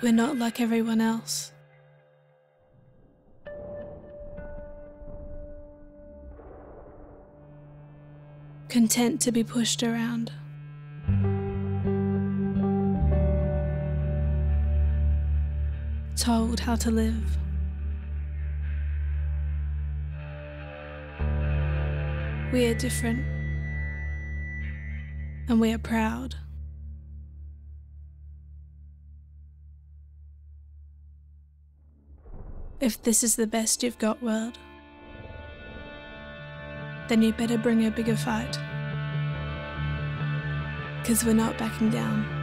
We're not like everyone else. Content to be pushed around. Told how to live. We are different. And we are proud. If this is the best you've got, world, then you better bring a bigger fight. Because we're not backing down.